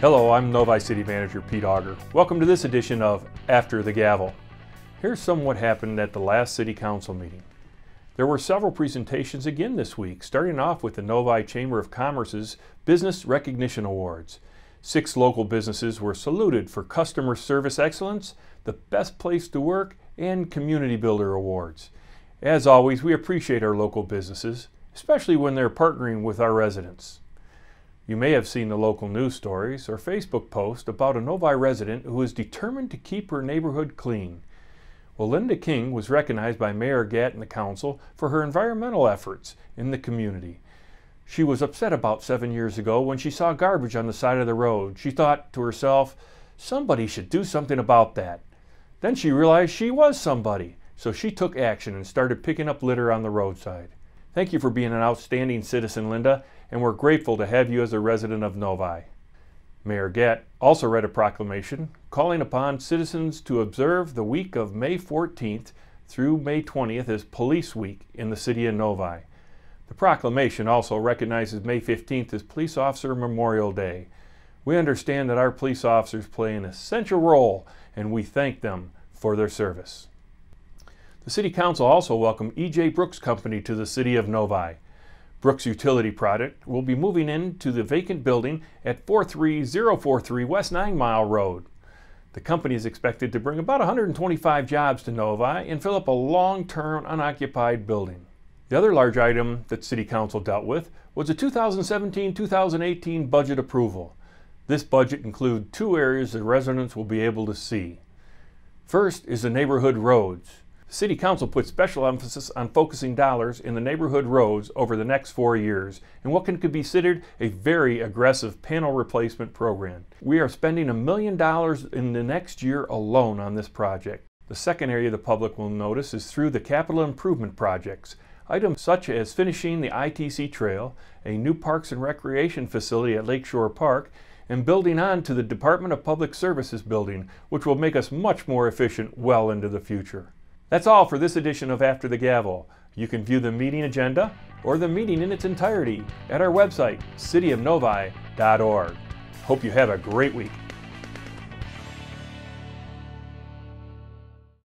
Hello, I'm Novi City Manager Pete Auger. Welcome to this edition of After the Gavel. Here's some what happened at the last City Council meeting. There were several presentations again this week, starting off with the Novi Chamber of Commerce's Business Recognition Awards. Six local businesses were saluted for customer service excellence, the best place to work, and community builder awards. As always, we appreciate our local businesses, especially when they're partnering with our residents. You may have seen the local news stories or Facebook post about a Novi resident who is determined to keep her neighborhood clean. Well, Linda King was recognized by Mayor Gatt and the council for her environmental efforts in the community. She was upset about seven years ago when she saw garbage on the side of the road. She thought to herself, somebody should do something about that. Then she realized she was somebody, so she took action and started picking up litter on the roadside. Thank you for being an outstanding citizen, Linda, and we're grateful to have you as a resident of Novi. Mayor Gatt also read a proclamation calling upon citizens to observe the week of May 14th through May 20th as Police Week in the city of Novi. The proclamation also recognizes May 15th as Police Officer Memorial Day. We understand that our police officers play an essential role and we thank them for their service. The City Council also welcomed E.J. Brooks Company to the City of Novi. Brooks Utility Product will be moving into the vacant building at 43043 West Nine Mile Road. The company is expected to bring about 125 jobs to Novi and fill up a long-term unoccupied building. The other large item that City Council dealt with was the 2017-2018 budget approval. This budget includes two areas that residents will be able to see. First is the neighborhood roads. City Council put special emphasis on focusing dollars in the neighborhood roads over the next four years in what can be considered a very aggressive panel replacement program. We are spending a million dollars in the next year alone on this project. The second area the public will notice is through the capital improvement projects. Items such as finishing the ITC Trail, a new parks and recreation facility at Lakeshore Park, and building on to the Department of Public Services building, which will make us much more efficient well into the future. That's all for this edition of After the Gavel. You can view the meeting agenda or the meeting in its entirety at our website, cityofnovi.org. Hope you have a great week.